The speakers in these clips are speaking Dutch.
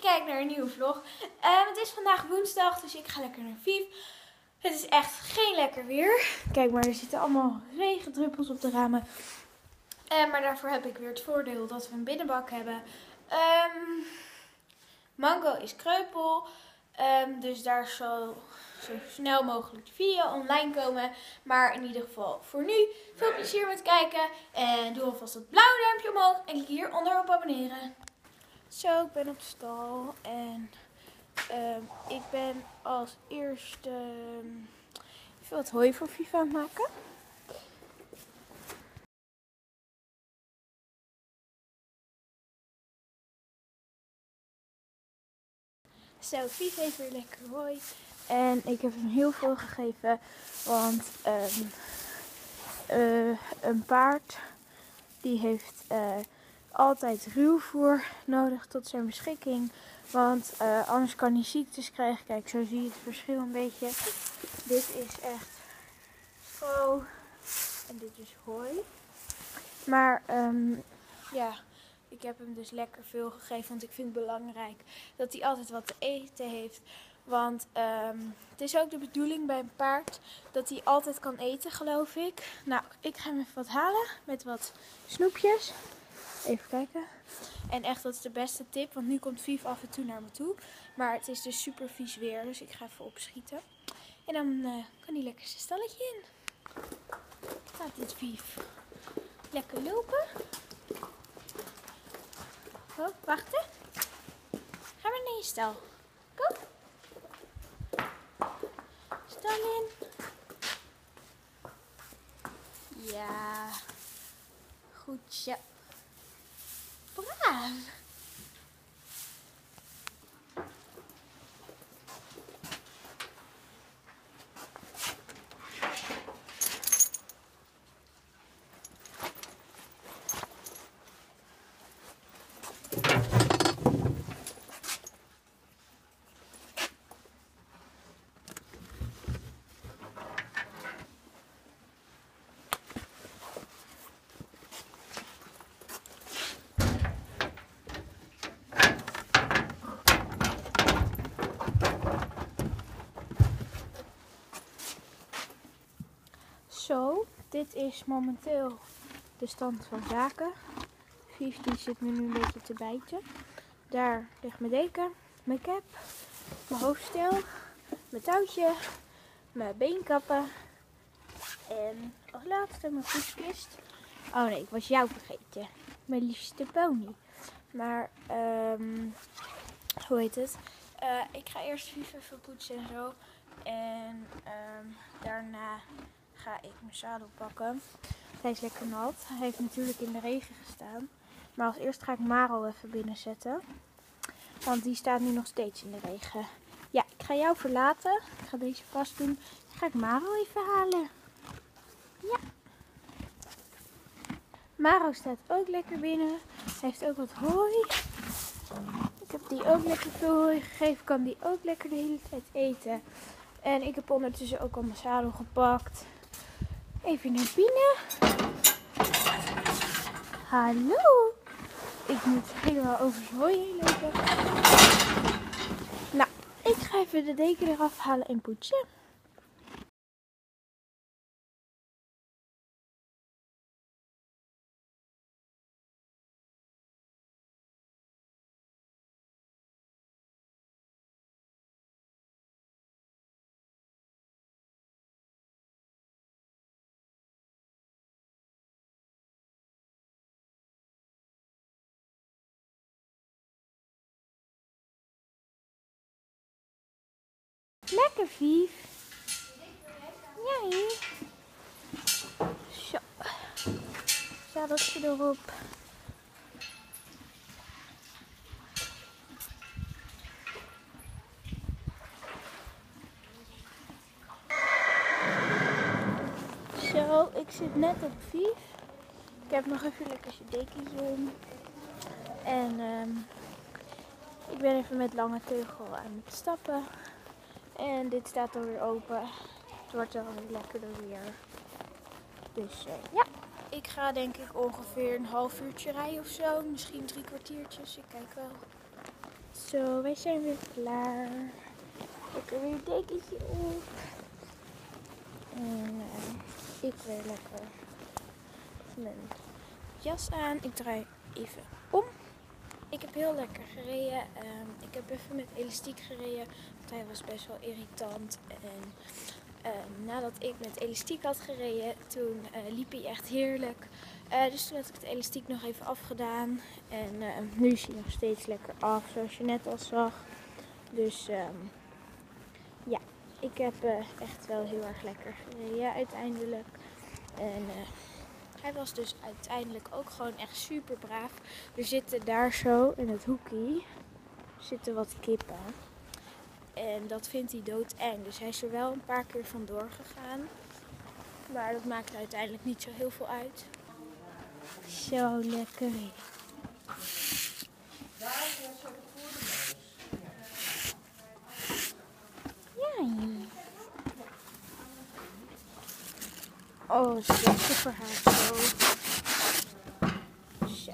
kijkt naar een nieuwe vlog. Ehm, het is vandaag woensdag, dus ik ga lekker naar Vief. Het is echt geen lekker weer. Kijk maar, er zitten allemaal regendruppels op de ramen. Uh, maar daarvoor heb ik weer het voordeel dat we een binnenbak hebben. Um, mango is kreupel. Dus daar zal zo snel mogelijk de video online komen. Maar in ieder geval voor nu veel plezier met kijken. En doe alvast het blauwe duimpje omhoog. En klik hieronder op abonneren. Zo, ik ben op stal. En um, ik ben als eerste um, even wat hooi voor FIFA aan het maken. Zo, Vief heeft weer lekker hooi. En ik heb hem heel veel gegeven. Want um, een paard die heeft uh, altijd ruwvoer nodig tot zijn beschikking. Want uh, anders kan hij ziektes krijgen. Kijk, zo zie je het verschil een beetje. Dit is echt zo. En dit is hooi. Maar um, ja, ik heb hem dus lekker veel gegeven. Want ik vind het belangrijk dat hij altijd wat te eten heeft. Want um, het is ook de bedoeling bij een paard dat hij altijd kan eten, geloof ik. Nou, ik ga hem even wat halen met wat snoepjes. Even kijken. En echt, dat is de beste tip, want nu komt Vief af en toe naar me toe. Maar het is dus super vies weer, dus ik ga even opschieten. En dan uh, kan hij lekker zijn stalletje in. Gaat dit Vief lekker lopen. Oh, wachten. Ga maar naar je stal. Kom. Stal in. Ja. Goed zo. Braaf. Zo, is momenteel de stand van zaken. Vief die zit me nu een beetje te bijten. Daar ligt mijn deken, mijn cap, mijn hoofdstel, mijn touwtje, mijn beenkappen. En als laatste mijn voetkist. Oh nee, ik was jou vergeten. Mijn liefste pony. Maar, um, hoe heet het? Uh, ik ga eerst Vief even poetsen en zo. En um, daarna ga ik mijn zadel pakken. Hij is lekker nat. Hij heeft natuurlijk in de regen gestaan. Maar als eerst ga ik Maro even binnenzetten. Want die staat nu nog steeds in de regen. Ja, ik ga jou verlaten. Ik ga deze vast doen. Dan ga ik Maro even halen. Ja. Maro staat ook lekker binnen. Hij heeft ook wat hooi. Ik heb die ook lekker veel hooi gegeven. Kan die ook lekker de hele tijd eten. En ik heb ondertussen ook al mijn zadel gepakt. Even naar binnen. Hallo. Ik moet helemaal over heen lopen. Nou, ik ga even de deken eraf halen en poetsen. Lekker, Vief. Hier. Zo. Zadeltje erop. Zo, ik zit net op Vief. Ik heb nog even lekker zijn dekentje om. En um, ik ben even met lange teugel aan het stappen. En dit staat dan weer open. Het wordt dan weer lekkerder weer. Dus uh, ja, ik ga denk ik ongeveer een half uurtje rijden of zo. Misschien drie kwartiertjes. Ik kijk wel. Zo, wij zijn weer klaar. Ik heb weer een dekentje op. En uh, ik weer lekker mijn jas aan. Ik draai even heel lekker gereden. Um, ik heb even met elastiek gereden. Want hij was best wel irritant. En uh, nadat ik met elastiek had gereden, toen uh, liep hij echt heerlijk. Uh, dus toen had ik het elastiek nog even afgedaan. En ehm, nu is hij nog steeds lekker af, zoals je net al zag. Dus ja, ik heb echt wel heel erg lekker gereden uiteindelijk. En hij was dus uiteindelijk ook gewoon echt super braaf. Er zitten daar zo in het hoekje zitten wat kippen. En dat vindt hij doodeng. Dus hij is er wel een paar keer vandoor gegaan. Maar dat maakt uiteindelijk niet zo heel veel uit. Zo lekker. Ja. Oh, super hard zo. Zo.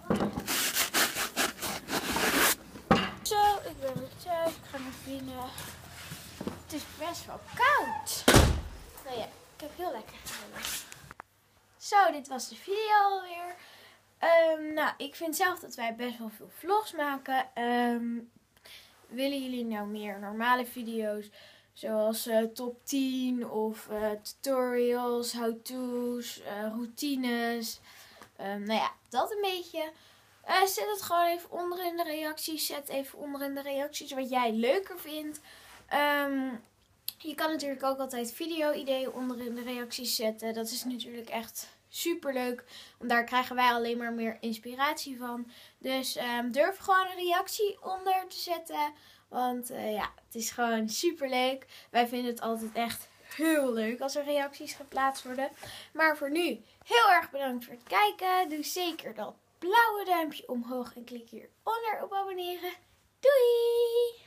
Zo, ik ben weer thuis. Ik ga naar binnen. Het is best wel koud. Nou ja, ik heb heel lekker gedaan. Zo, dit was de video alweer. Um, nou, ik vind zelf dat wij best wel veel vlogs maken. Um, willen jullie nou meer normale video's? Zoals uh, top 10 of uh, tutorials, how-to's, uh, routines. Um, nou ja, dat een beetje. zet het gewoon even onder in de reacties. Zet even onder in de reacties wat jij leuker vindt. Um, je kan natuurlijk ook altijd video-ideeën onder in de reacties zetten. Dat is natuurlijk echt super leuk. Want daar krijgen wij alleen maar meer inspiratie van. Dus um, durf gewoon een reactie onder te zetten. Want uh, ja, het is gewoon super leuk. Wij vinden het altijd echt heel leuk als er reacties geplaatst worden. Maar voor nu, heel erg bedankt voor het kijken. Doe zeker dat blauwe duimpje omhoog en klik hieronder op abonneren. Doei!